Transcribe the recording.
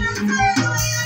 おはよう。